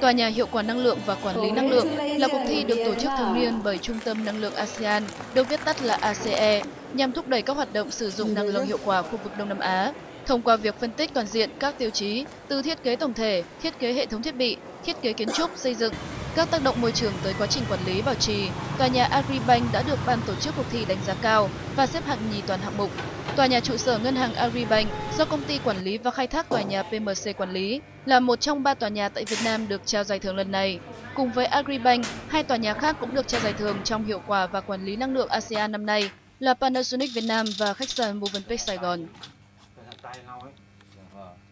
Tòa nhà hiệu quả năng lượng và quản lý năng lượng là cuộc thi được tổ chức thường niên bởi Trung tâm Năng lượng ASEAN, được viết tắt là ACE, nhằm thúc đẩy các hoạt động sử dụng năng lượng hiệu quả khu vực Đông Nam Á thông qua việc phân tích toàn diện các tiêu chí từ thiết kế tổng thể, thiết kế hệ thống thiết bị, thiết kế kiến trúc, xây dựng, các tác động môi trường tới quá trình quản lý bảo trì. Tòa nhà Agribank đã được ban tổ chức cuộc thi đánh giá cao và xếp hạng nhì toàn hạng mục. Tòa nhà trụ sở ngân hàng Agribank do công ty quản lý và khai thác tòa nhà PMC quản lý là một trong ba tòa nhà tại Việt Nam được trao giải thưởng lần này. Cùng với Agribank, hai tòa nhà khác cũng được trao giải thưởng trong hiệu quả và quản lý năng lượng ASEAN năm nay là Panasonic Việt Nam và khách sạn Movenpick Sài Gòn. Hay 啊